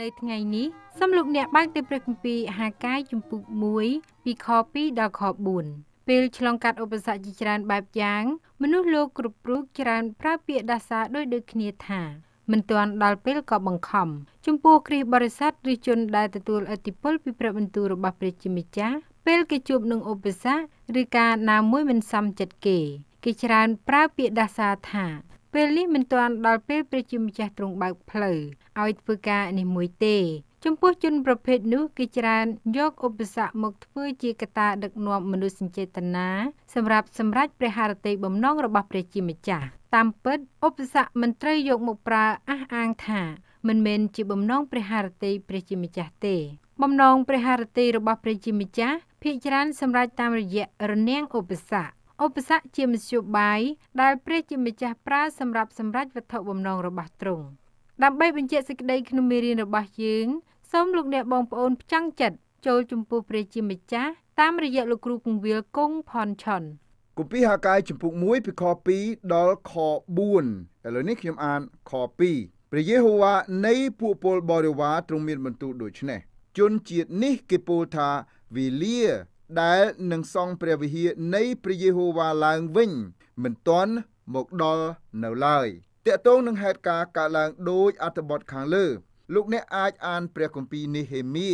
នៅថ្ងៃនេះសូមលោកអ្នកបើកទៅព្រះគម្ពីរហាកាយជំពូក1ពីខ2ដល់ខ4ពេលឆ្លងកាត់ឧបសគ្គជាច្រើនបែបយ៉ាង មនុស្សលោកគ្រប់រូបច្រើនប្រើពាក្យដាសាដោយដូចគ្នាថាមិនទាន់ដល់ពេលក៏បង្ខំចំពោះគ្រិស្តបរិស័ទឬជនដែលទទួលឥទ្ធិពលពីព្រះបន្ទូលរបស់ព្រះជាម្ចាស់ពេលគេជួបនឹងឧបសគ្គឬការណាមួយមិនសមចិត្តគេ គេច្រើនប្រើពាក្យដាសាថាពេលនេះមិនទាន់ដល់ពេលព្រះជាម្ចាស់ទ្រង់បើកផ្លូវ ឲ្យធ្វើការនេះមួយទេ ចំពោះជនប្រភេទនោះគេច្រើនយកឧបសគ្គមកធ្វើជាកត្តាដឹកនាំមនុស្សចេតនាសម្រាប់សម្រេចព្រះハរតីបំណងរបស់ព្រះជាម្ចាស់តាមពិតឧបសគ្គមិនត្រូវយកមកប្រើអះអាងថាមិនមែនជាបំណងព្រះハរតីព្រះជាម្ចាស់ទេ បំណងព្រះハរតីរបស់ព្រះជាម្ចាស់ភាគច្រើនសម្រេចតាមរយៈរនាំងឧបសគ្គឧបសគ្គជាមធ្យោបាយដែលព្រះជាម្ចាស់ប្រើសម្រាប់សម្រេចវត្ថុបំណងរបស់ទ្រង់ ដើម្បីបញ្ជាក់សេចក្តីក្នុងមេរៀនរបស់យើងសូមលោកអ្នកបងប្អូនផ្ចង់ចិត្តចូលចំពោះព្រះជាម្ចាស់តាមរយៈលោកគ្រូគង្វាលគង់ផនឆុនគម្ពីរហាកាយចំពុក1ពីខ2ដល់ខ4ឥឡូវនេះខ្ញុំអានខ2ព្រះយេហូវ៉ានៃពួកពលបរិវារទ្រង់មានបន្ទូលដូចនេះជនជាតិនេះគេពោលថាវេលាដែលនឹងសង់ព្រះវិហារនៃព្រះយេហូវ៉ាឡើងវិញ មិនទាន់មកដល់នៅឡើយ តកតងនឹងហេតុការណ៍កើតឡើងដោយអត្ថបទខាងលើ លោកអ្នកអាចអានព្រះគម្ពីរនេះហេមៀ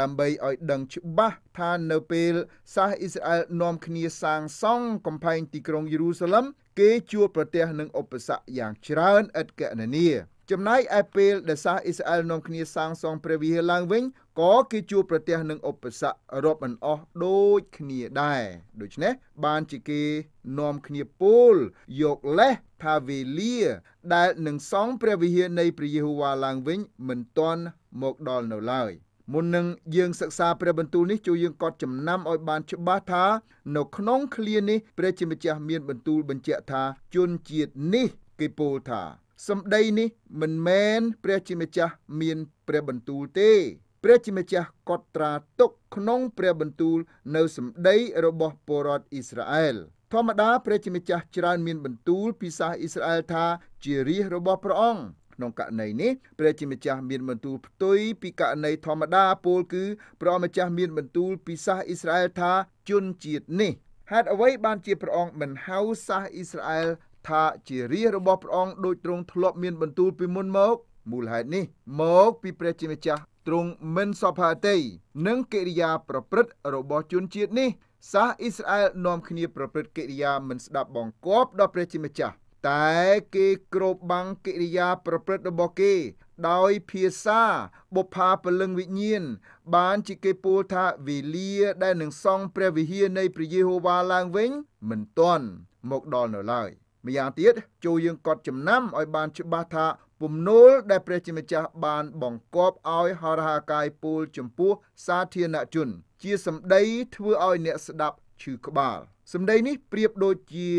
ដើម្បីឲ្យដឹងច្បាស់ថានៅពេលសាសអ៊ីស្រាអែលនាំគ្នាសាងសង់កំផែងទីក្រុងយេរូសាឡឹមគេជួបប្រទះនឹងឧបសគ្គយ៉ាងច្រើនឥតកណនាចំណែកឯពេលដែលសាសអ៊ីស្រាអែលនាំគ្នាសាងសង់ព្រះវិហារឡើងវិញ ក៏គេជួបប្រទះនឹងឧបសគ្គរាប់មិនអស់ដូចគ្នាដែរដូច្នេះបានជាគេនាំគ្នាពោលយកលេសថាវេលាដែលនឹងសង់ព្រះវិហារនៃព្រះយេហូវ៉ាឡើងវិញមិនទាន់មកដល់នៅឡើយមុននឹងយើងសិក្សាព្រះបន្ទូលនេះជួយយើងកត់ចំណាំឲ្យបានច្បាស់ថានៅក្នុងឃ្លានេះព្រះជាម្ចាស់មានបន្ទូលបញ្ជាក់ថាជនជាតិនេះគេពោលថាសម្ដីនេះមិនមែនព្រះជាម្ចាស់មានព្រះបន្ទូលទេ ព្រះជាម្ចាស់កត់ត្រាទុកក្នុងព្រះបន្ទូលនៅសម្ដីរបស់ពលរដ្ឋអ៊ីស្រាអែលធម្មតាព្រះជាម្ចាស់ច្រើនមានបន្ទូលពីសាសអ៊ីស្រាអែលថាជារាជរបស់ព្រះអង្គក្នុងករណីនេះព្រះជាម្ចាស់មានបន្ទូលផ្ទុយពីករណីធម្មតាពោលគឺព្រះម្ចាស់មានបន្ទូលពីសាសអ៊ីស្រាអែលថាជនជាតិនេះហេតុអ្វីបានជាព្រះអង្គមិនហៅសាសអ៊ីស្រាអែលថាជារាជរបស់ព្រះអង្គដោយទ្រង់ធ្លាប់មានបន្ទូលពីមុនមកមូលហេតុនេះមកពីព្រះជាម្ចាស់ ទ្រង់មិនសពហតីនឹងកិរិយាប្រព្រឹត្តរបស់ជនជាតិនេះសាសអ៊ីស្រាអែលនាំគ្នាប្រព្រឹត្តកិរិយាមិនស្ដាប់បង្គាប់ដល់ព្រះជាម្ចាស់តែគេគ្របបាំងកិរិយាប្រព្រឹត្តរបស់គេ ដោយភាសាបុប្ផាពលឹងវិញ្ញាណបានជាគេពោលថាវេលាដែលនឹងសង់ព្រះវិហារនៃព្រះយេហូវ៉ាឡើងវិញ មិនទាន់មកដល់នៅឡើយម្យ៉ាងទៀតចូលយើងកត់ចំណាំឲ្យបានច្បាស់ថា ពំនូលដែលព្រះជាម្ចាស់បានបង្គាប់ឲ្យហរហាកាយពូលចំពោះសាធារណជន ជាសម្ដីធ្វើឲ្យអ្នកស្ដាប់ឈឺក្បាលសម្ដីនេះប្រៀបដូចជា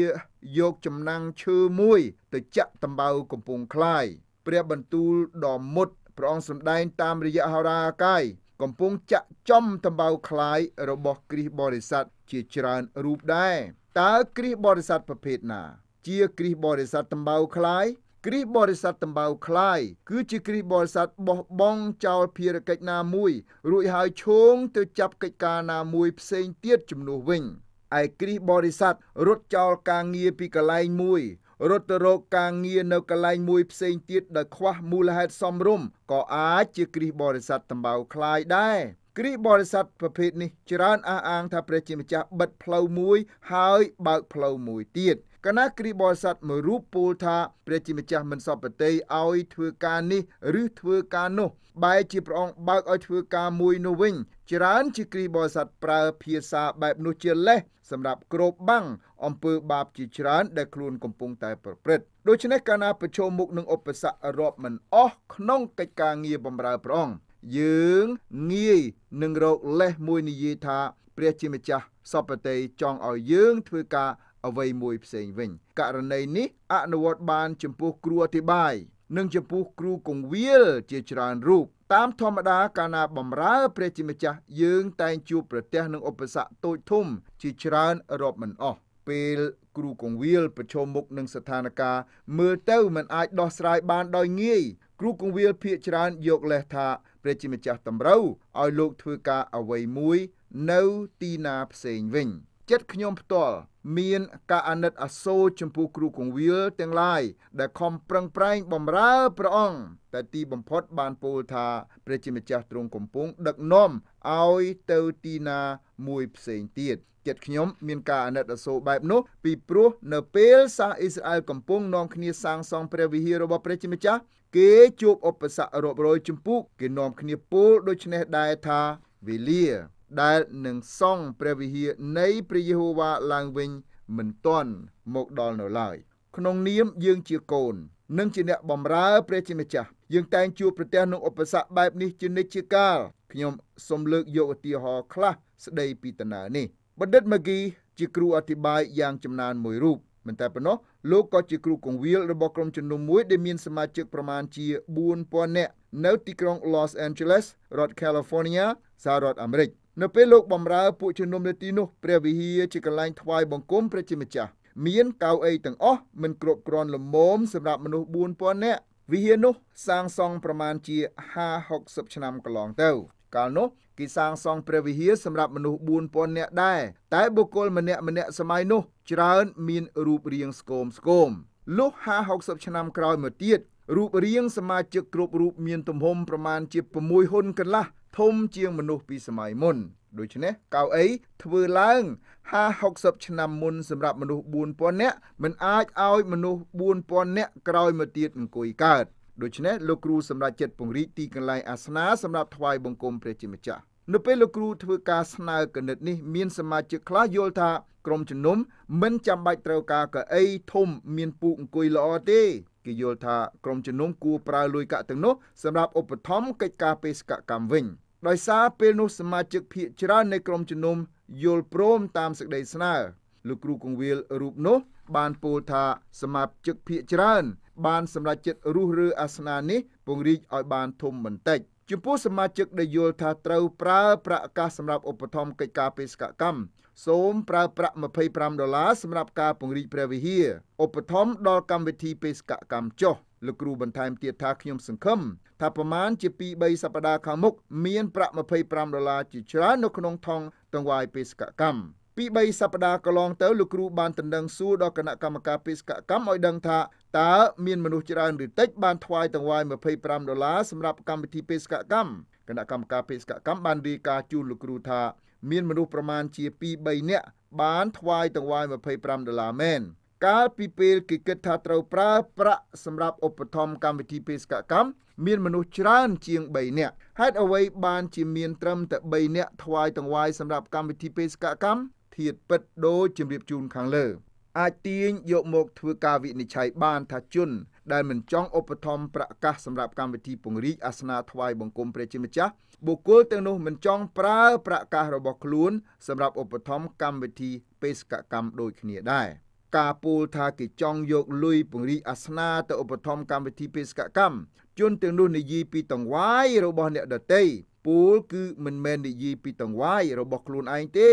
យកចំណាំងឈើមួយទៅចាក់តំបៅកំពង់ខ្លាយព្រះបន្ទូលដ៏មុតព្រះអង្គសម្ដែងតាមរយៈហោរាកាយកំពុងចាក់ចំតំបៅខ្លាយរបស់គ្រីស្ទបរិស័ទជាច្រើនរូបដែរតើគ្រីស្ទបរិស័ទប្រភេទណា ជាគ្រីស្ទបរិស័ទតំបៅខ្លាយ គ្រីស្ទបរិស័ទតម្បៅคลายគឺជាគ្រីស្ទបរិស័ទបោះបង់ចោលភារកិច្ចណាមួយរួចហើយឈោងទៅចាប់កិច្ចការណាមួយផ្សេងទៀតជំនួសវិញឯគ្រីស្ទបរិស័ទរត់ចោលការងារពីកន្លែងមួយរត់ទៅរកការងារនៅកន្លែងមួយផ្សេងទៀតដោយខ្វះមូលហេតុសមរម្យក៏អាចជាគ្រីស្ទបរិស័ទតម្បៅคลายដែរគ្រីស្ទបរិស័ទប្រភេទនេះច្រើនអះអាងថាព្រះជាម្ចាស់បិទផ្លូវមួយហើយបើកផ្លូវមួយទៀត គណៈគ្រីបរិស័ទមួយរូបពោលថាព្រះជាម្ចាស់មិនសពតិឲ្យធ្វើការនេះឬធ្វើការនោះបែរជាព្រះអង្គបើកឲ្យធ្វើការមួយនោះវិញច្រើនជាគ្រីបរិស័ទប្រើភាសាបែបនោះជាលេសសម្រាប់គ្របបាំងអំពើបាបជាច្រើនដែលខ្លួនកំពុងតែប្រព្រឹត្តដូច្នេះកាលណាប្រឈមមុខនឹងឧបសគ្គរាប់មិនអស់ក្នុងកិច្ចការងារបម្រើព្រះអង្គយើងងាយនឹងរកលេសមួយនិយាយថា ព្រះជាម្ចាស់សពតិចង់ឲ្យយើងធ្វើការ អ្វីមួយផ្សេងវិញករណីនេះអនុវត្តបានចំពោះគ្រូអធិបាយនិងចំពោះគ្រូកងវិលជាច្រើនរូបតាមធម្មតាកាលណាបំរើព្រះជាម្ចាស់យើងតែងជួបប្រទះនឹងឧបសគ្គតូចធំជាច្រើនរាប់មិនអស់ពេលគ្រូកងវិលប្រឈមមុខនឹងស្ថានភាពមើលទៅមិនអាចដោះស្រាយបានដោយងាយគ្រូគង្វាលភៀកច្រើនយកលេសថាព្រះជាម្ចាស់តម្រូវឲ្យលោកធ្វើការអ្វីមួយនៅទីណាផ្សេងវិញ ចិត្តខ្ញុំផ្ទាល់មានការអាណិតអាសូរចំពោះគ្រូគង្វាលទាំងឡាយដែលខំប្រឹងប្រែងបម្រើព្រះអង្គតែទីបំផុតបានពោលថាព្រះជាម្ចាស់ទ្រង់កំពុងដឹកនាំឲ្យទៅទីណាមួយផ្សេងទៀតចិត្តខ្ញុំមានការអាណិតអាសូរបែបនោះពីព្រោះនៅពេលសាសអ៊ីស្រាអែលកំពុងនាំគ្នាសាងសង់ព្រះវិហាររបស់ព្រះជាម្ចាស់គេជួបឧបសគ្គរាប់រយជំពូកគេនាំគ្នាពោលដូច្នេះដែរថាវេលា ដែលនឹងសង់ព្រះវិហារនៃព្រះយេហូវ៉ាឡើងវិញមិនទាន់មកដល់នៅឡើយក្នុងនាមយើងជាកូននិងជាអ្នកបម្រើព្រះជាម្ចាស់យើងតែងជួបប្រទះនឹងឧបសគ្គបែបនេះជានិច្ចជាកាលខ្ញុំសូមលើកយកឧទាហរណ៍ខ្លះស្ដីពីដំណើរនេះបណ្ឌិតម៉ាហ្គីជាគ្រូអធិប្បាយយ៉ាងចំណានមួយរូបមិនតែប៉ុណ្ណោះលោកក៏ជាគ្រូកងវិលរបស់ក្រុមជំនុំមួយដែលមានសមាជិកប្រមាណជា4000នាក់នៅទីក្រុង Los Angeles រដ្ឋ California សហរដ្ឋអាមេរិក នៅពេលលោកបម្រើពួកជំនុំនៅទីនោះព្រះវិហារជាកន្លែងថ្វាយបង្គំព្រះជាម្ចាស់មានកៅអីទាំងអស់មិនគ្រប់គ្រាន់ល្មមសម្រាប់មនុស្ស4000នាក់វិហារនោះសាងសង់ប្រមាណជា50 60ឆ្នាំកន្លងទៅកាលនោះគេសាងសង់ព្រះវិហារសម្រាប់មនុស្ស4000នាក់ដែរតែបុគ្គលម្នាក់ម្នាក់សម័យនោះច្រើនមានរូបរាងស្គមស្គមលុះ50 60ឆ្នាំក្រោយមកទៀតរូបរាងសមាជិកគ្រប់រូបមានទំហំប្រមាណជា6ហ៊ុនកន្លះ ធំជាងមនុស្សពីសម័យមុនដូច្នេះកៅអីធ្វើឡើង50 60ឆ្នាំមុនសម្រាប់មនុស្ស4000នាក់មិនអាចឲ្យមនុស្ស4000នាក់ក្រោយមកទៀតអង្គុយកើតដូច្នេះលោកគ្រូសម្រាប់ចិត្តពង្រីកទីកន្លែងអាសនាសម្រាប់ថ្វាយបង្គំព្រះជាម្ចាស់នៅពេលលោកគ្រូធ្វើការស្នើកណិតនេះមានសមាជិកខ្លះយល់ថាក្រុមជំនុំមិនចាំបាច់ត្រូវការកៅអីធំមានពូកអង្គុយល្អទេគេយល់ថាក្រុមជំនុំគួរប្រើលុយកាក់ទាំងនោះសម្រាប់ឧបត្ថម្ភកិច្ចការបេសកកម្មវិញ ដោយសារពេលនោះសមាជិកភាគច្រើននៃក្រុមជំនុំយល់ព្រមតាមសេចក្តីស្នើលោកគ្រូកងវិលរូបនោះ បានពោលថាសមាជិកភាគច្រើន បានសម្រេចចិត្តរុះរើអាសនានេះពង្រីកឲ្យបានធំបន្តិចចំពោះសមាជិកដែលយល់ថាត្រូវប្រើប្រាក់កាសសម្រាប់ឧបត្ថម្ភកិច្ចការបេសកកម្មសូមប្រើប្រាក់25ដុល្លារសម្រាប់ការពង្រីកព្រះវិហារឧបត្ថម្ភដល់កម្មវិធីបេសកកម្មចុះ លោកគ្រូបន្ថែមទៀតថាខ្ញុំសង្ឃឹមថាប្រមាណជា2 3សប្តាហ៍ខាងមុខមានប្រាក់25ដុល្លារជាច្រើននៅក្នុងថង់តង្វាយបេសកកម្មពី3សប្តាហ៍កន្លងទៅលោកគ្រូបានដណ្ដឹងសួរដល់គណៈកម្មការបេសកកម្មឲ្យដឹងថាតើមានមនុស្សច្រើនឬតិចបានថ្វាយតង្វាយ25ដុល្លារសម្រាប់កម្មវិធីបេសកកម្មគណៈកម្មការបេសកកម្មបានរាយការណ៍ជូនលោកគ្រូថា មានមនុស្សប្រមាណជា2 3នាក់បានថ្វាយតង្វាយ25ដុល្លារមែន កាលពីពេលគេគិតថាត្រូវប្រើប្រាក់សម្រាប់ឧបត្ថម្ភកម្មវិធីបេសកកម្មមានមនុស្សច្រើនជាង3នាក់ហេតុអ្វីបានជាមានត្រឹមតែ3នាក់ថ្វាយតង្វាយសម្រាប់កម្មវិធីបេសកកម្មធៀបពិតដូចជម្រាបជូនខាងលើ អាចទាញយកមកធ្វើការវិនិច្ឆ័យបានថាជនដែលមិនចង់ឧបត្ថម្ភប្រកាសសម្រាប់កម្មវិធីពង្រីកអាសនាថ្វាយបង្គំព្រះជាម្ចាស់បុគ្គលទាំងនោះមិនចង់ប្រើប្រកាសរបស់ខ្លួន សម្រាប់ឧបត្ថម្ភកម្មវិធីបេសកកម្មដូចគ្នាដែរ ការពូលថាគេចង់យកលុយពង្រីកអាសនាទៅឧបត្ថម្ភកម្មវិធីបេសកកម្មជនទាំងនោះនិយាយពីតង្វាយរបស់អ្នកដទៃពូលគឺមិនមែននិយាយពីតង្វាយរបស់ខ្លួនឯងទេ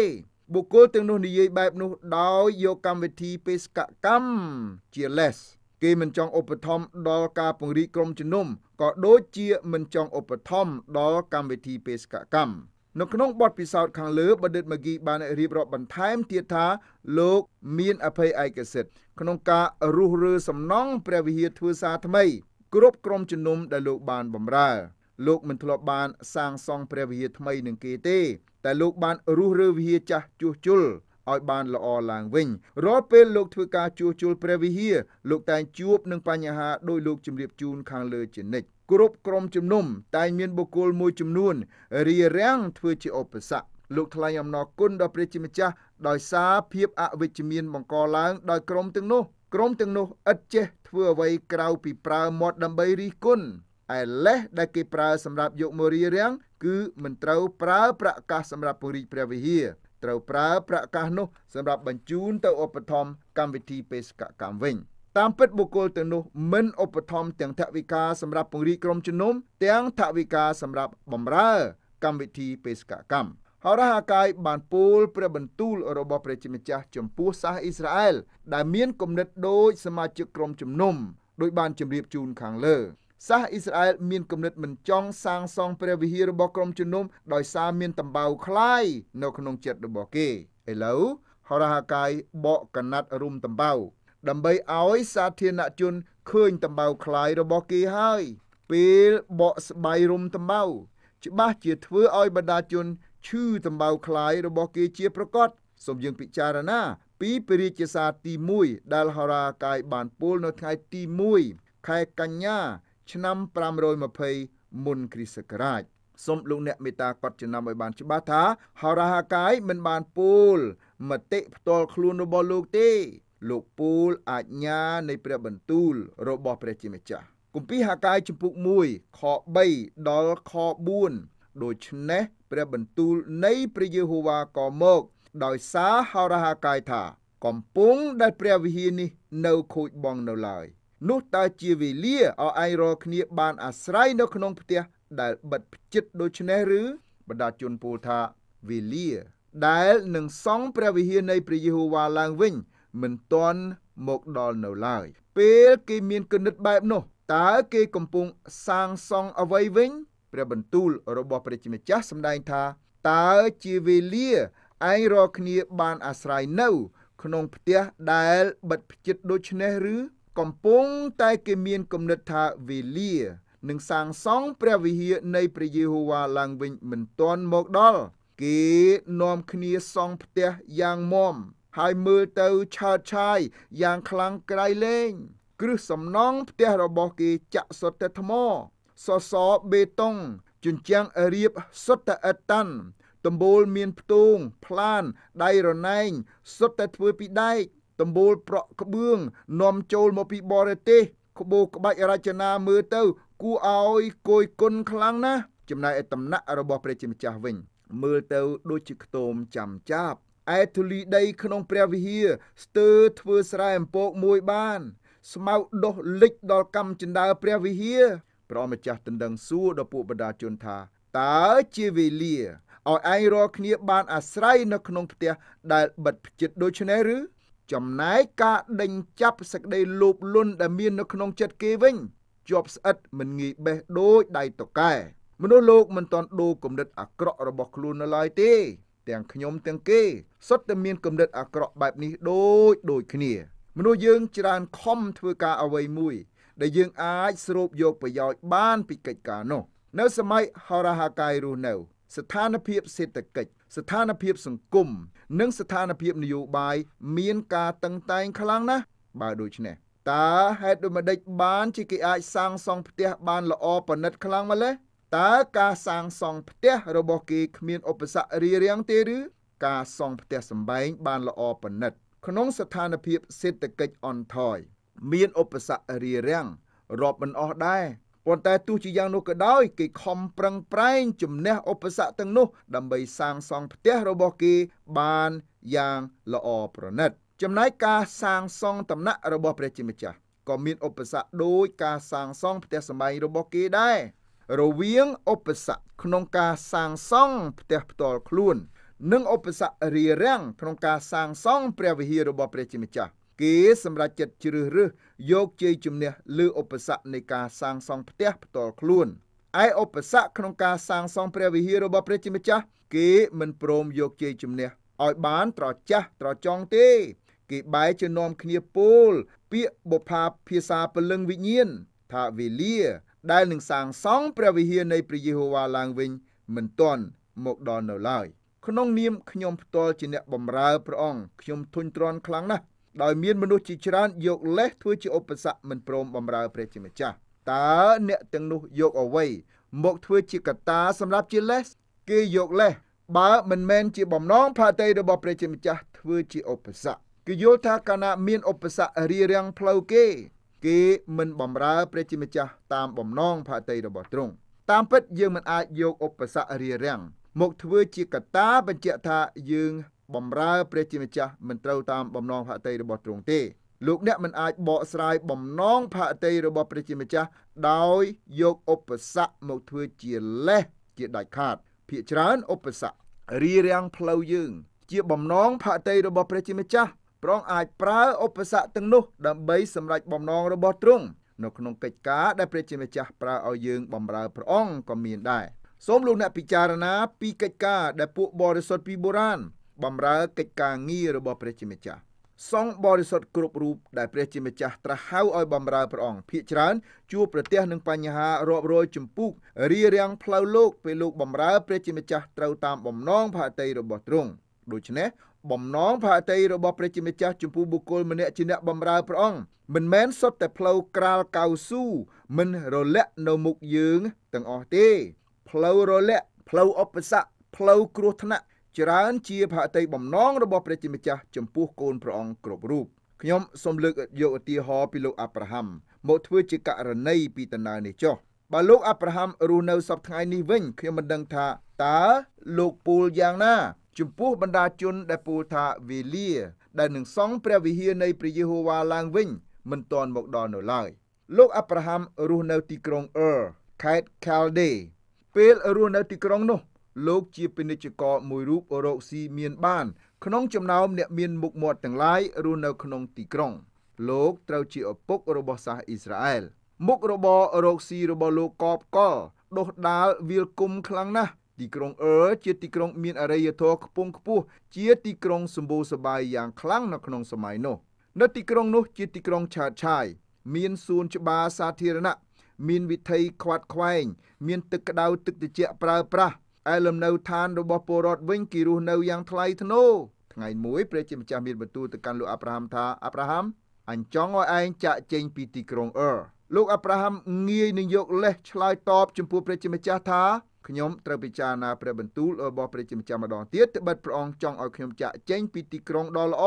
បុគ្គលទាំងនោះនិយាយបែបនោះដោយយកកម្មវិធីបេសកកម្មជាលេសគេមិនចង់ឧបត្ថម្ភដល់ការពង្រីកក្រុមជំនុំក៏ដូចជាមិនចង់ឧបត្ថម្ភដល់កម្មវិធីបេសកកម្ម នៅក្នុងបទពិសោធន៍ខាងលើបណ្ឌិតម៉ាហ្គីបានរៀបរាប់បន្ថែមទៀតថាលោកមានអភ័យឯកសិទ្ធក្នុងការរុះរើសំណង់ព្រះវិហារធ្វើសារថ្មី គ្រប់ក្រុមជំនុំដែលលោកបានបម្រើលោកមិនធ្លាប់បានសាងសង់ព្រះវិហារថ្មីនឹងគេទេ តែលោកបានរុះរើវិហារចាស់ជួសជុលឲ្យបានល្អឡើងវិញរាល់ពេលលោកធ្វើការជួសជុលព្រះវិហារលោកតែងជួបនឹងបញ្ហាដោយលោកជម្រាបជូនខាងលើជានិច្ច គ្រប់ក្រុមជំនុំតែងមានបុគ្គលមួយចំនួនរារាំងធ្វើជាឧបសគ្គលោកថ្លែងអំណរគុណដល់ព្រះជាម្ចាស់ដោយសារភាពអវិជ្ជមានបង្កឡើងដោយក្រុមទាំងនោះក្រុមទាំងនោះឥតចេះធ្វើអ្វីក្រៅពីប្រើមាត់ដើម្បីរិះគន់ឯលេសដែលគេប្រើសម្រាប់យកមករារាំងគឺមិនត្រូវប្រើប្រាក់កាសសម្រាប់ពង្រីកព្រះវិហារត្រូវប្រើប្រាក់កាសនោះសម្រាប់បញ្ជូនទៅឧបត្ថម្ភកម្មវិធីបេសកកម្មវិញ តាមពិតបុគ្គលទាំងនោះមិនឧបត្ថម្ភទាំងថវិកាសម្រាប់ពង្រីកក្រុមជំនុំទាំងថវិកាសម្រាប់បម្រើកម្មវិធីបេសកកម្មហោរាហាកាយបានពោលព្រះបន្ទូលរបស់ព្រះជាម្ចាស់ចំពោះសាសអ៊ីស្រាអែលដែលមានគំនិតដូចសមាជិកក្រុមជំនុំដោយបានជម្រាបជូនខាងលើ សាសអ៊ីស្រាអែលមានគំនិតមិនចង់សាងសង់ព្រះវិហាររបស់ក្រុមជំនុំដោយសារមានតម្បៅคล้ายនៅក្នុងចិត្តរបស់គេឥឡូវហរហាកាយបកកណាត់រុំតម្បៅ ដើម្បីឲ្យសាធារណជនឃើញតម្បៅคล้ายរបស់គេហើយពេលបកស្បៃរុំតម្បៅច្បាស់ជាធ្វើឲ្យបណ្ដាជនឈឺតម្បៅคล้ายរបស់គេជាប្រកបសូមយើងពិចារណា ពីពរិជាសាទី1ដែលហរាកាយបានពោលនៅថ្ងៃទី1ខែកញ្ញាឆ្នាំ520មុនគ្រិស្តសករាជសូមលោកអ្នកមេត្តាកត់ចំណាំឲ្យបានច្បាស់ថាហរហាកាយមិនបានពោលមតិផ្ទាល់ខ្លួនរបស់លោកទេ លោកពោលអាជ្ញានៃព្រះបន្ទូលរបស់ព្រះជាម្ចាស់គម្ពីរហាកាយជំពូក1ខ3ដល់ខ4ដូច្នេះព្រះបន្ទូលនៃព្រះយេហូវ៉ាក៏មក ដោយសារហោរហាកាយថាកំពុងដែលព្រះវិហារនេះនៅខូចបងនៅឡើយនោះតើជាវេលាឲ្យឯងរាល់គ្នាបានអាស្រ័យនៅក្នុងផ្ទះដែលបិទផ្ជិតដូច្នេះឬបដាជនពូលថាវេលា ដែលនឹងសង់ព្រះវិហារនៃព្រះយេហូវ៉ាឡើងវិញ មិនទាន់មកដល់នៅឡើយ ពេលគេមានគណិតបែបនោះតើគេកំពុងសាងសង់អ្វីវិញព្រះបន្ទូលរបស់ព្រះជាម្ចាស់សម្ដែងថាតើជាវេលាឯងរាល់គ្នាបានអាស្រ័យនៅ ក្នុងផ្ទះដែលបិទផ្ជិតដូចនេះឬ កំពុងតែគេមានគំនិតថាវេលានឹងសាងសង់ព្រះវិហារនៃព្រះយេហូវ៉ាឡើងវិញមិនទាន់មកដល់គេនាំគ្នាសង់ផ្ទះយ៉ាងមុំ ហើយមើលទៅឆើតឆាយយ៉ាងខ្លាំងក្រៃលែងគ្រឹះសំណង់ផ្ទះរបស់គេចាក់សុទ្ធតែថ្មសសរបេតុងជញ្ជាំងរៀបសុទ្ធតែអិតតាន់ដំបូលមានផ្ទងផ្លានដៃរណែងសុទ្ធតែធ្វើពីដែកដំបូលប្រក់ក្បឿងនាំចូលមកពីបរទេសក្បូរក្បាច់រចនាមើលទៅគួរឲ្យគយគុណខ្លាំងណាស់ចំណែកឯតំណាក់របស់ព្រះជាម្ចាស់វិញមើលទៅដូចជាខ្ទមចាំចាប់ ឯធូលីដីក្នុងព្រះវិហារស្ទើរធ្វើស្រែអំពកមួយបាន ស្មៅដុះលិចដល់កម្មចិន្តាព្រះវិហារព្រះម្ចាស់ដណ្ដឹងសួរដល់ពួកបដាជនថាតើជាវេលាឲ្យឯងរាល់គ្នាបានអាស្រ័យនៅក្នុងផ្ទះដែលបិទផ្ជិតដូចនេះឬចំណែកការដេញចាប់សក្តីលោភលន់ដែលមាននៅក្នុងចិត្តគេវិញជាប់ស្អិតមិនងាយបេះដូចដៃតកែមនុស្សលោកមិនតន់ដូរគំនិតអាក្រក់របស់ខ្លួននៅឡើយទេ ទាំងខ្ញុំទាំងគេសុទ្ធតែមានគំនិតអាក្រក់បែបនេះដូចដូចគ្នា មនុស្សយើងច្រើនខំធ្វើការអ្វីមួយ ដែលយើងអាចស្រូបយកប្រយោជន៍បានពីកិច្ចការនោះនៅសម័យហរហាកាយរស់នៅ ស្ថានភាពសេដ្ឋកិច្ចស្ថានភាពសង្គមនិងស្ថានភាពនយោបាយមានការតឹងតែងខ្លាំងណាស់បើដូច្នេះតើហេតុដូចម្ដេចបានជាគេអាចសាងសង់ផ្ទះបានល្អប្រណិតខ្លាំងម្ល៉េះ តើការសាងសង់ផ្ទះរបស់គេគ្មានឧបសគ្គរារាំងទេឬការសង់ផ្ទះសម្បែងបានល្អប្រណិត ក្នុងស្ថានភាពសេដ្ឋកិច្ចអន់ថយមានឧបសគ្គរារាំងរាប់មិនអស់ដែរប៉ុន្តែទោះជាយ៉ាងនោះក៏ដោយគេខំប្រឹងប្រែងជំនះឧបសគ្គទាំងនោះ ដើម្បីសាងសង់ផ្ទះរបស់គេបានយ៉ាងល្អប្រណិត ចំណែកការសាងសង់តំណាក់របស់ព្រះជាម្ចាស់ក៏មានឧបសគ្គដូចការសាងសង់ផ្ទះសម្បែងរបស់គេដែរ រវាងឧបសគ្គក្នុងការសាងសង់ផ្ទះផ្ទាល់ខ្លួន និងឧបសគ្គរារាំងក្នុងការសាងសង់ព្រះវិហាររបស់ព្រះជាម្ចាស់គេសម្រេចចិត្តជ្រើសរើសយកជ័យជំនះលើឧបសគ្គនៃការសាងសង់ផ្ទះផ្ទាល់ខ្លួនឯឧបសគ្គក្នុងការសាងសង់ព្រះវិហាររបស់ព្រះជាម្ចាស់គេមិនព្រមយកជ័យជំនះឲ្យបានត្រចះត្រចង់ទេ គេបែរជានាំគ្នាពោលពាក្យបុផាភាសាពលឹងវិញ្ញាណថាវេលា ដែលនឹងសាងសង់ព្រះវិហារនៃព្រះយេហូវ៉ាឡើងវិញមិនទាន់មកដល់នៅឡើយក្នុងនាមខ្ញុំផ្ទាល់ជាអ្នកបម្រើព្រះអង្គខ្ញុំធុញទ្រាន់ខ្លាំងណាស់ដោយមានមនុស្សជាច្រើនយកលេសធ្វើជាឧបសគ្គមិនព្រមបម្រើព្រះជាម្ចាស់តើអ្នកទាំងនោះយកអ្វីមកធ្វើជាកត្តាសម្រាប់ជាលេសគេយកលេសបើមិនមែនជាបំណងផាតីរបស់ព្រះជាម្ចាស់ធ្វើជាឧបសគ្គគេយល់ថាកាលណាមានឧបសគ្គរារាំងផ្លូវគេ គេមិនបំរើព្រះជាម្ចាស់តាមបំណងផាតីរបស់ទ្រង់តាមពិតយើងមិនអាចយកឧបសគ្គរារាំងមកធ្វើជាកត្តាបញ្ជាក់ថាយើងបំរើព្រះជាម្ចាស់មិនត្រូវតាមបំណងផាតីរបស់ទ្រង់ទេលោកអ្នកមិនអាចបកស្រាយបំណងផាតីរបស់ព្រះជាម្ចាស់ដោយយកឧបសគ្គមកធ្វើជាលេសជាដាច់ខាតភាកច្រើនឧបសគ្គរារាំងផ្លូវយើង ជាបំណងផាតីរបស់ព្រះជាម្ចាស់ ព្រះអង្គអាចប្រើឧបសគ្គទាំងនោះដើម្បីសម្រេចបំណងរបស់ទ្រង់នៅក្នុងកិច្ចការដែលព្រះជាម្ចាស់ប្រើឲ្យយើងបម្រើព្រះអង្គក៏មានដែរសូមលោកអ្នកពិចារណាពីកិច្ចការដែលពួកបរិសុទ្ធពីបុរាណបម្រើកិច្ចការងាររបស់ព្រះជាម្ចាស់សង្ឃបរិសុទ្ធគ្រប់រូបដែលព្រះជាម្ចាស់ត្រាស់ហៅឲ្យបម្រើព្រះអង្គភាកច្រើនជួបប្រទះនឹងបញ្ហារាប់រយជំពូករារាំងផ្លូវលោកពេលលោកបម្រើព្រះជាម្ចាស់ត្រូវតាមបំណងផាតីរបស់ទ្រង់ដូច្នេះ បំណងផាតីរបស់ព្រះជាម្ចាស់ចំពោះបុគ្គលម្នាក់ជាអ្នកបម្រើព្រះអង្គមិនមែនសុទ្ធតែផ្លូវក្រាលកៅស៊ូមិនរលាក់នៅមុខយើងទាំងអស់ទេ ផ្លូវរលាក់ផ្លូវឧបសគ្គផ្លូវគ្រោះថ្នាក់ច្រើនជាភក្តីបំណងរបស់ព្រះជាម្ចាស់ចំពោះកូនព្រះអង្គគ្រប់រូបខ្ញុំសូមលើកយកឧទាហរណ៍ពីលោកអាប់រ៉ាហាំមកធ្វើជាករណីពីដំណើរនេះចុះបើលោកអាប់រ៉ាហាំរស់នៅសពថ្ងៃនេះវិញខ្ញុំមិនដឹងថាតើលោកពូលយ៉ាងណា ចំពោះបណ្ដាជនដែលពូលថាវេលា ដែលនឹងសង់ព្រះវិហារនៃព្រះយេហូវ៉ាឡើងវិញមិនទាន់មកដល់នៅឡើយលោកអាប់រ៉ាហាំរស់នៅទីក្រុងអឺខេត្ត Calde ពេលរស់នៅទីក្រុងនោះ លោកជាពាណិជ្ជករមួយរូបរកស៊ីមានបាន ក្នុងចំណោមអ្នកមានមុខមាត់ទាំងឡាយរស់នៅក្នុងទីក្រុង លោកត្រូវជាឪពុករបស់សាសអ៊ីស្រាអែលមុខរបររកស៊ីរបស់លោកកបកលដុសដាលវាលគុំខ្លាំងណាស់ ទីក្រុងអឺជាទីក្រុងមានអរិយធម៌ខ្ពង់ខ្ពស់ជាទីក្រុងសម្បូរសប្បាយយ៉ាងខ្លាំងនៅក្នុងសម័យនោះនៅទីក្រុងនោះជាទីក្រុងឆើតឆាយមានសួនច្បារសាធារណៈមានវិថីខ្វាត់ខ្វែង មានទឹកក្តៅទឹកត្រជាក់ប្រើប្រាស់ឯលំនៅឋានរបស់ពលរដ្ឋវិញគេរស់នៅយ៉ាងថ្លៃថ្នូរថ្ងៃមួយព្រះជាម្ចាស់មានបន្ទូលទៅកាន់លោកអាប់រ៉ាហាំថាអាប់រ៉ាហាំអញចង់ឲ្យឯងចាក់ចេញពីទីក្រុងអឺលោកអាប់រ៉ាហាំងាយនឹងយកលេសឆ្លើយតបចំពោះព្រះជាម្ចាស់ថា ខ្ញុំត្រូវពិចារណាព្រះបន្ទូលរបស់ព្រះជាម្ចាស់ម្ដងទៀតត្បិតព្រះអង្គចង់ឲ្យខ្ញុំចាក់ចេញពីទីក្រុងដ៏ល្អ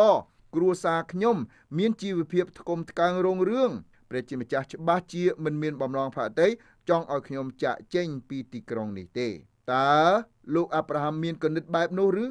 គ្រួសារខ្ញុំមានជីវភាពថ្កុំថ្កើងរុងរឿងព្រះជាម្ចាស់ច្បាស់ជាមិនមានបំណងផាតីចង់ឲ្យខ្ញុំចាក់ចេញពីទីក្រុងនេះទេតើលោកអាប់រ៉ាហាំមានគណិតបែបនោះឬ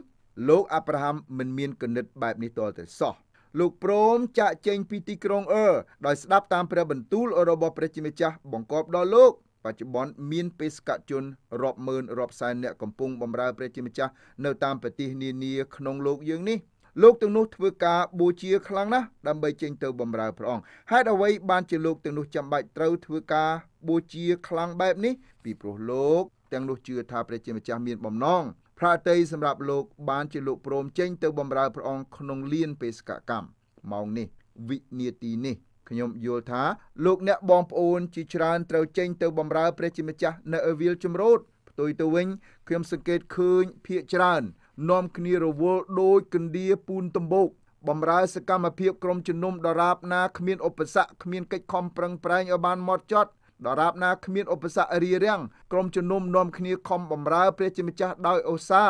លោកអាប់រ៉ាហាំមិនមានគណិតបែបនេះតទៅសោះលោកព្រមចាក់ចេញពីទីក្រុងអឺដោយស្ដាប់តាមព្រះបន្ទូលរបស់ព្រះជាម្ចាស់បង្គាប់ដល់លោក បច្ចុប្បន្នមានបេសកជនរាប់ម៉ឺនរាប់សែនអ្នកកំពុងបម្រើព្រះជាម្ចាស់នៅតាមប្រទេសនានាក្នុងលោកយើងនេះលោកទាំងនោះធ្វើការបូជាខ្លាំងណាស់ដើម្បីចេញទៅបម្រើព្រះអង្គហេតុអ្វីបានជាលោកទាំងនោះចាំបាច់ត្រូវធ្វើការបូជាខ្លាំងបែបនេះពីព្រោះលោកទាំងនោះជឿថាព្រះជាម្ចាស់មានបំណងផ្រាតីសម្រាប់លោកបានជាលោកព្រមចេញទៅបម្រើព្រះអង្គក្នុងលានបេសកកម្មម៉ោងនេះវិនាទីនេះ ខ្ញុំយល់ថាលោកអ្នកបងប្អូនជាច្រើនត្រូវចេញទៅបម្រើព្រះជាម្ចាស់នៅអវិលជំរោតផ្ទុយទៅវិញខ្ញុំសង្កេតឃើញភ ieck ច្រើននាំគ្នារវល់ដូចកណ្ដៀពូនតំបោកបំរើសកម្មភាពក្រុមជំនុំដរាបណាគ្មានឧបសគ្គគ្មានកិច្ចខំប្រឹងប្រែងឲ្យបានម៉ត់ចត់ដរាបណាគ្មានឧបសគ្គរារាំងក្រុមជំនុំនាំគ្នាខំបំរើព្រះជាម្ចាស់ដោយអូសា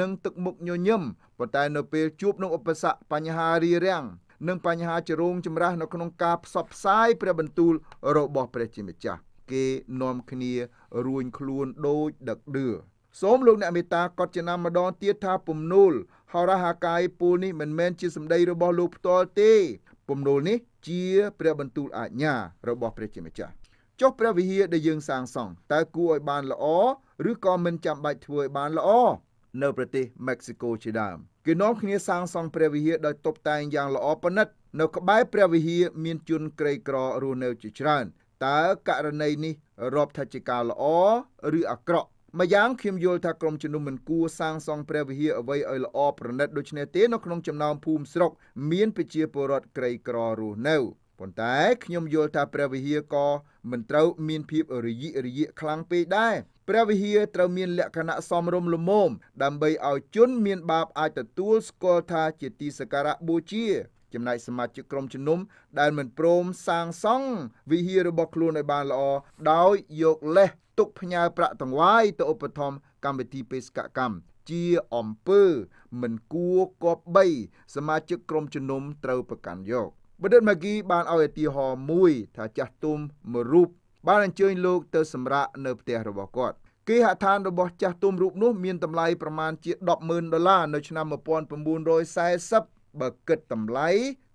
និងទឹកមុខញញឹមប៉ុន្តែនៅពេលជួបនឹងឧបសគ្គបញ្ហារារាំង និងបញ្ហាចរងចម្រាស់នៅក្នុងការផ្សព្វផ្សាយព្រះបន្ទូលរបស់ព្រះជាម្ចាស់គេនាំគ្នារួញខ្លួនដូចដឹកដឿសូមលោកអ្នកមេត្តាកត់ចំណាំម្ដងទៀតថាពំនូលហរហាកាយពូលនេះមិនមែនជាសម្ដីរបស់លោកផ្ទាល់ទេពំនូលនេះជាព្រះបន្ទូលអាជ្ញារបស់ព្រះជាម្ចាស់ចុះព្រះវិហារដែលយើងសាងសង់តើគួរឲ្យបានល្អឬក៏មិនចាំបាច់ធ្វើឲ្យបានល្អនៅប្រទេសមិចស៊ីកូជាដើម គេនាំគ្នាសាងសង់ព្រះវិហារដោយតុបតែងយ៉ាងល្អប្រណិត នៅក្បែរព្រះវិហារមានជនក្រីក្ររស់នៅជាច្រើនតើករណីនេះរាប់ថាជាការល្អឬអាក្រក់ម្យ៉ាងខ្ញុំយល់ថាក្រុមជំនុំមិនគួរសាងសង់ព្រះវិហារអ្វីឲ្យល្អប្រណិតដូចនេះទេនៅក្នុងចំណោមភូមិស្រុកមានប្រជាពលរដ្ឋក្រីក្ររស់នៅ ប៉ុន្តែខ្ញុំយល់ថាព្រះវិហារក៏មិនត្រូវមានភាពរយិរយាកខ្លាំងពេកដែរព្រះវិហារត្រូវមានលក្ខណៈសមរម្យល្មមដើម្បីឲ្យជនមានបាបអាចទទួលស្គាល់ថាជាទីសក្ការៈបូជាចំណែកសមាជិកក្រុមជំនុំដែលមិនព្រមសាងសង់វិហាររបស់ខ្លួនឲ្យបានល្អដោយយកលេសទុកផ្ញើប្រាក់តង្វាយទៅឧបត្ថម្ភកម្មវិធីបេសកកម្មជាអំពើមិនគួរគប្បីសមាជិកក្រុមជំនុំត្រូវប្រកាន់យក បណ្ឌិតម៉ាហ្គីបានឲ្យឧទាហរណ៍មួយថាចាស់ទុំមួយរូបបានអញ្ជើញលោកទៅសម្រាកនៅផ្ទះរបស់គាត់គេហដ្ឋានរបស់ចាស់ទុំរូបនោះមានតម្លៃប្រមាណជា100,000ដុល្លារនៅឆ្នាំ1940បើគិតតម្លៃ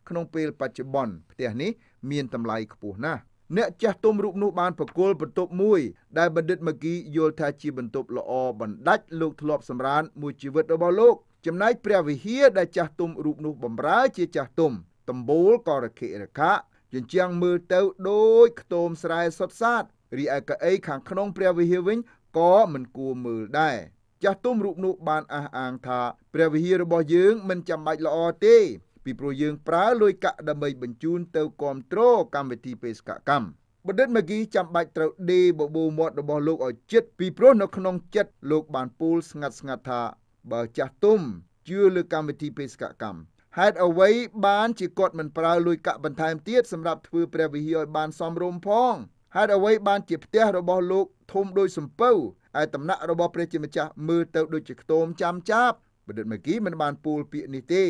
ក្នុងពេលបច្ចុប្បន្នផ្ទះនេះមានតម្លៃខ្ពស់ណាស់អ្នកចាស់ទុំរូបនោះបានប្រគល់បន្ទប់មួយ ដែលបណ្ឌិតម៉ាគីយល់ថាជាបន្ទប់ល្អបណ្ដាច់លោកធ្លាប់សម្រានមួយជីវិតរបស់លោកចំណែកព្រះវិហារដែលចាស់ទុំរូបនោះបំរើជាចាស់ទុំ ដំបូលក៏រខិរខៈជញ្ជាំងមើលទៅដូចខ្ទមស្រែសុតសាតរីឯកៅអីខាងក្នុងព្រះវិហារវិញក៏មិនគួរមើលដែរចាស់ទុំរូបនោះបានអះអាងថាព្រះវិហាររបស់យើងមិនចាំបាច់ល្អទេពីព្រោះយើងប្រើលុយកាក់ដើម្បីបញ្ជូនទៅគ្រប់គ្រងកម្មវិធីបេសកកម្មបណ្ឌិតម៉ាហ្គីចាំបាច់ត្រូវដេបបូរមាត់របស់លោកឲ្យចិត្តពីព្រោះនៅក្នុងចិត្តលោកបានពូលស្ងាត់ស្ងាត់ថាបើចាស់ទុំជឿលើកម្មវិធីបេសកកម្ម ហេតុអ្វីបានជាគាត់មិនប្រើលុយកាក់បន្ថែមទៀតសម្រាប់ធ្វើព្រះវិហារឲ្យបានសមរម្យផងហេតុអ្វីបានជាផ្ទះរបស់លោកធំដូចសំពៅឯតំណាក់របស់ព្រះជាម្ចាស់មើលទៅដូចជាខ្ទមចាំចាប់បណ្ឌិតម៉ាគីមិនបានពូលពាក្យនេះទេ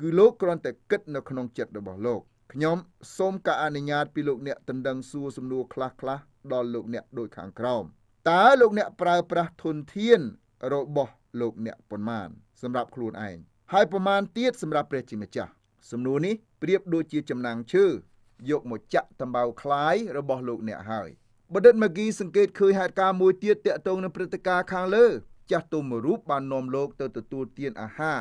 គឺលោកគ្រាន់តែគិតនៅក្នុងចិត្តរបស់លោកខ្ញុំសូមការអនុញ្ញាតពីលោកអ្នកដណ្ដឹងសួរសំណួរខ្លះៗដល់លោកអ្នកដូចខាងក្រោមតើលោកអ្នកប្រើប្រាស់ធនធានរបស់លោកអ្នកប៉ុន្មានសម្រាប់ខ្លួនឯង ហើយប្រមាណទៀតសម្រាប់ព្រះជាម្ចាស់សំណួរនេះប្រៀបដូចជាចំណាំងឈើយកមកចាក់តំបៅคล้ายរបស់លោកអ្នកហើយបណ្ឌិតម៉ាហ្គីសង្កេតឃើញហេតុការណ៍មួយទៀតតាក់ទងនឹងព្រឹត្តិការណ៍ខាងលើចាស់ទុំមួយរូបបាននាំលោកទៅទទួលទានអាហារ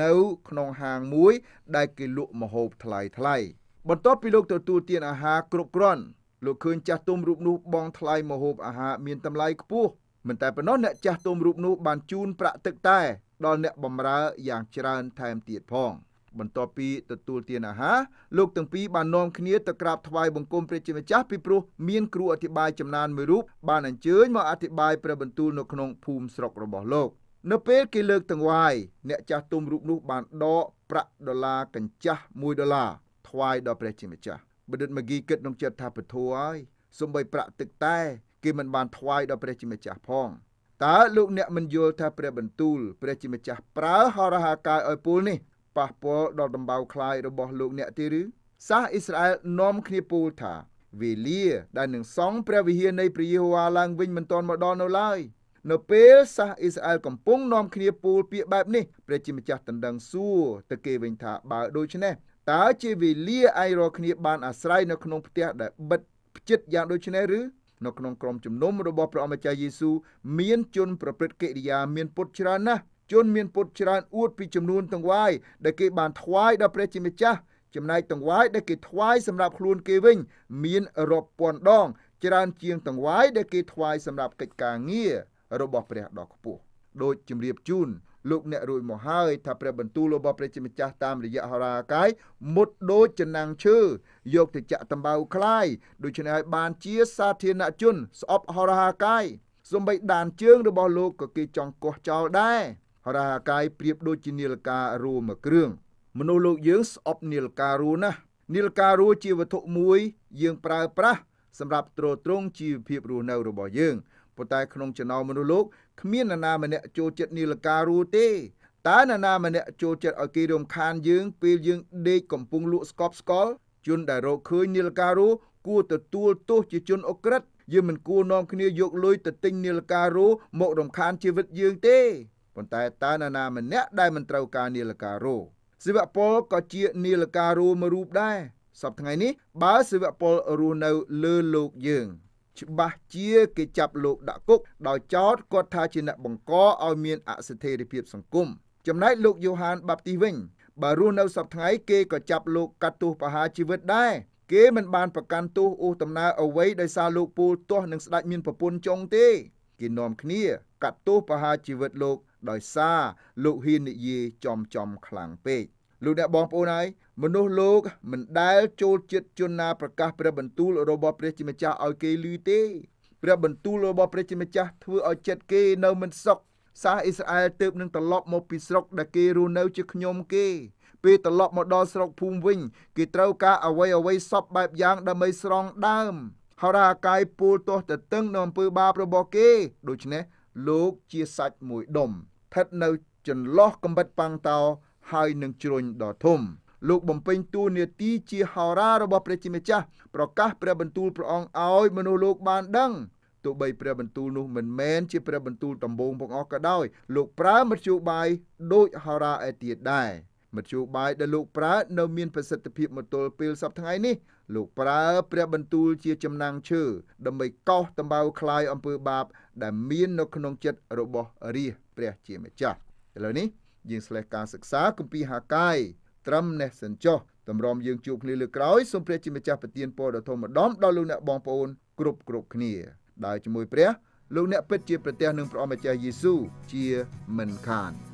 នៅក្នុងហាងមួយដែលគេលក់ម្ហូបថ្លៃថ្លៃបន្ទាប់ពីលោកទទួលទានអាហារគ្រប់គ្រាន់លោកឃើញចាស់ទុំរូបនោះបងថ្លៃម្ហូបអាហារមានតម្លៃខ្ពស់មិនតែប៉ុណ្ណោះអ្នកចាស់ទុំរូបនោះបានជូនប្រាក់ទឹកតែ ដល់អ្នកបម្រើយ៉ាងច្រើនថែមទៀតផងបន្ទាប់ពីទទួលទានអាហារលោកទាំងពីរបាននាំគ្នាទៅក្រាបថ្វាយបង្គំព្រះជាម្ចាស់ពីព្រោះមានគ្រូអធិបាយចំណានមួយរូបបានអញ្ជើញមកអធិបាយព្រះបន្ទូលនៅក្នុងភូមិស្រុករបស់លោកនៅពេលគេលើកទាំងវាយអ្នកចាស់ទុំរូបនោះបានដកប្រាក់ដុល្លារកញ្ចាស់1ដុល្លារថ្វាយដល់ព្រះជាម្ចាស់បណ្ឌិតម៉ាហ្គីគិតក្នុងចិត្តថាពធហើយសំបីប្រាក់ទឹកតែ គេមិនបានថ្វាយដល់ព្រះជាម្ចាស់ផង តើលោកអ្នកមិនយល់ថាព្រះបន្ទូលព្រះជាម្ចាស់ប្រើហរហាកាយឲ្យពលនេះប៉ះពាល់ដល់ដំបៅខ្លាយរបស់លោកអ្នកទេឬសាសអ៊ីស្រាអែលនាំគ្នាពោលថាវេលាដែលនឹងសង់ព្រះវិហារនៃព្រះយេហូវ៉ាឡើងវិញមិនទាន់មកដល់នៅឡើយនៅពេលសាសអ៊ីស្រាអែលកំពុងនាំគ្នាពោលពាក្យបែបនេះព្រះជាម្ចាស់ដណ្ដឹងសួរទៅគេវិញថាបើដូច្នេះតើជាវេលាឯងរកគ្នាបានអាស្រ័យនៅក្នុងផ្ទះដែលបិទផ្ជិតយ៉ាងដូច្នេះឬ នៅក្នុងក្រុមជំនុំរបស់ព្រះអម្ចាស់យេស៊ូវមានជនប្រព្រឹត្តកិរិយាមានពុតច្រើនណាស់ជនមានពុតច្រើនអួតពីចំនួនតង្វាយដែលគេបានថ្វាយដល់ព្រះជាម្ចាស់ចំណែកតង្វាយដែលគេថ្វាយសម្រាប់ខ្លួនគេវិញ មានរាប់ពាន់ដង ច្រើនជាងតង្វាយដែលគេថ្វាយសម្រាប់កិច្ចការងាររបស់ព្រះដ៏ខ្ពស់ដោយជំរាបជូន លោកអ្នករួចមកហើយថាព្រះបន្ទូលរបស់ព្រះជាម្ចាស់តាមរយៈហោរាកាយមុតដូចចំណាំងឈើយកទៅចាក់តំបៅคล้ายដូច្នេះហើយបានជាសាធារណជនស្អប់ហោរាកាយសំបីដានជើងរបស់លោកក៏គេចង់កោះចោលដែរហរាកាយប្រៀបដូចជានាឡិការੂមួយគ្រឿងមនុស្សលោកយើងស្អប់នាឡិការੂណាស់នាឡិការੂជាវត្ថុមួយយើងប្រើប្រាស់សម្រាប់ទ្រទ្រង់ជីវភាពរស់នៅរបស់យើង ប៉ុន្តែក្នុងចំណោមមនុស្សលោកគ្មាននរណាម្នាក់ចូលចិត្តនាឡិការូទេតើនរណាម្នាក់ចូលចិត្តឲ្យគេរំខានយើងពេលយើងដេកកំពុងលក់ស្កប់ស្កល់ជនដែលរកឃើញនាឡិការូគួរទទួលទោសជាជនអក្រិតយើងមិនគួរនាំគ្នាយកលុយទៅទិញនាឡិការូមករំខានជីវិតយើងទេប៉ុន្តែតើនរណាម្នាក់ដែលមិនត្រូវការនាឡិការូសិវពលក៏ជានាឡិការូមួយរូបដែរសប្តាហ៍ថ្ងៃនេះបើសិវពលរស់នៅលើលោកយើង ច្បាស់ជាគេចាប់លោកដាក់គុកដោយចោទគាត់ថាជាអ្នកបង្កឲ្យមានអស្ថិរភាពសង្គមចំណែកលោកយ៉ូហានបាប់ទីវិញបើរស់នៅសប្តាហ៍គេក៏ចាប់លោកកាត់ទោសប្រហារជីវិតដែរគេមិនបានប្រកាន់ទោសអូសដំណើរអ្វីដោយសារលោកពូលទាស់នឹងស្ដេចមានប្រពន្ធចុងទេគេនាំគ្នាកាត់ទោសប្រហារជីវិតលោកដោយសារលោកហ៊ាននិយាយចំចំខ្លាំងពេក លោកអ្នកបងប្អូនហើយមនុស្សលោកមិនដែលចូលចិត្តជនណាប្រកាសព្រះបន្ទូលរបស់ព្រះជាម្ចាស់ឲ្យគេឮទេព្រះបន្ទូលរបស់ព្រះជាម្ចាស់ធ្វើឲ្យចិត្តគេនៅមិនសុខសាសអ៊ីស្រាអែលទើបនឹងត្រឡប់មកពីស្រុកដែលគេរស់នៅជាខ្ញុំគេពេលត្រឡប់មកដល់ស្រុកភូមិវិញគេត្រូវការអ្វីអ្វីសពបែបយ៉ាងដើម្បីស្រង់ដើមហោរាកាយពូលទាស់ទៅតឹងនៅអំពើបាបរបស់គេដូច្នេះលោកជាសាច់មួយដុំស្ថិតនៅចន្លោះកំបិតប៉ាំងតោ ហើយនឹងជ្រុញដ៏ធំលោកបំពេញតួនាទីជាហោរារបស់ព្រះជាម្ចាស់ប្រកាសព្រះបន្ទូលព្រះអង្គឲ្យមនុស្សលោកបានដឹងទោះបីព្រះបន្ទូលនោះមិនមែនជាព្រះបន្ទូលដំបូងបង្អស់ក៏ដោយលោកប្រើមធ្យោបាយដូចហោរាឯទៀតដែរមធ្យោបាយដែលលោកប្រើនៅមានប្រសិទ្ធភាពមកទល់ពេលសប្តាហ៍នេះលោកប្រើព្រះបន្ទូលជាចំណាំងឈើដើម្បីកោសតម្បៅคลายអំពើបាបដែលមាននៅក្នុងចិត្តរបស់រាជព្រះជាម្ចាស់ឥឡូវនេះ យើងស្លេះការសិក្សាគម្ពីរហាកាយត្រឹមនេះសិនចុះតម្រាំយើងជួបគ្នាលើក្រោយសូមព្រះជាម្ចាស់ប្រទានពរដ៏ធំម្ដុំដល់លោកអ្នកបងប្អូនគ្រប់គ្រប់គ្នាដោយជាមួយព្រះលោកអ្នកពិតជាប្រទះនឹងព្រះអម្ចាស់យេស៊ូវជាមិនខាន។